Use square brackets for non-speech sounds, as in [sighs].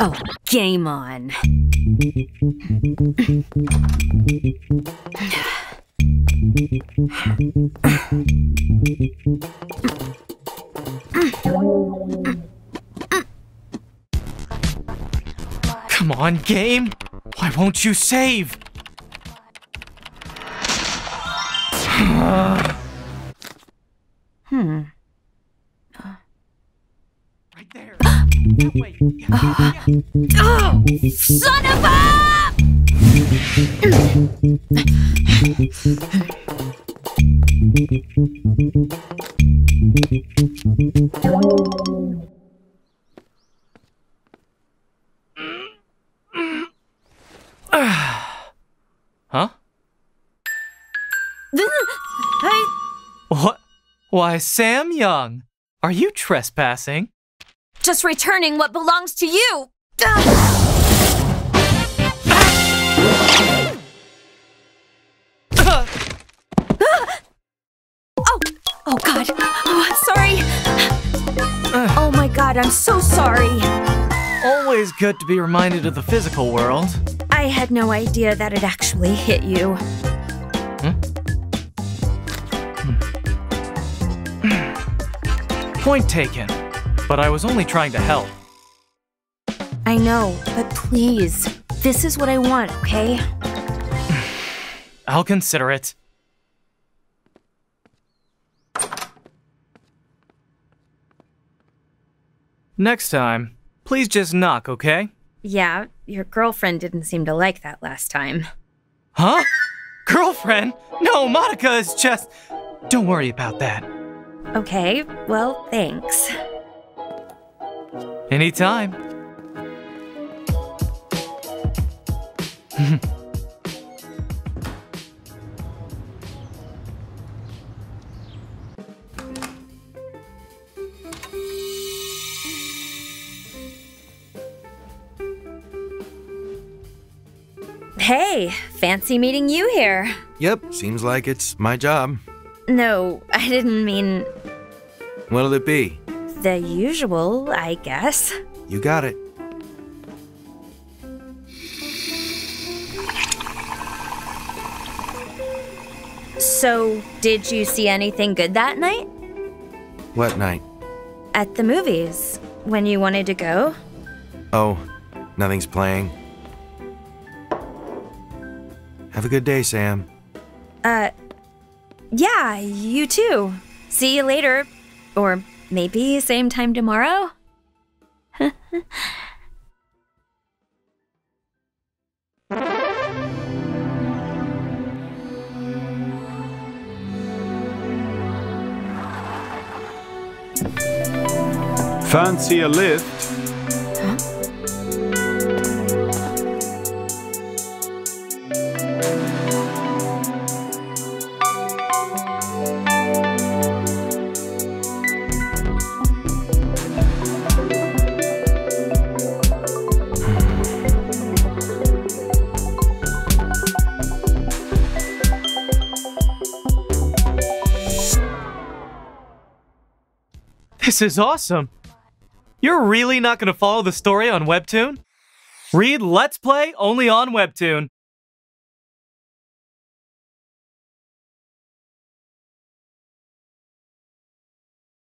Oh, game on. Come on, game! Why won't you save? [sighs] [sighs] Oh, son of a! [sighs] Huh? Why, Sam Young, are you trespassing? Just returning what belongs to you. Oh, oh God. Oh, I'm sorry. Oh my God, I'm so sorry. Always good to be reminded of the physical world. I had no idea that it actually hit you. Hmm? Hmm. Point taken. But I was only trying to help. I know, but please, this is what I want, okay? I'll consider it. Next time, please just knock, okay? Yeah, your girlfriend didn't seem to like that last time. Huh? Girlfriend? No, Monica is just. Don't worry about that. Okay, well, thanks. Anytime. Hey, fancy meeting you here. Yep, seems like it's my job. No, I didn't mean What'll it be? The usual, I guess. You got it. So, did you see anything good that night? What night? At the movies, when you wanted to go? Oh, nothing's playing. Have a good day, Sam. Uh, yeah, you too. See you later. Or maybe same time tomorrow? Fancy a lift? This is awesome. You're really not going to follow the story on Webtoon? Read Let's Play only on Webtoon.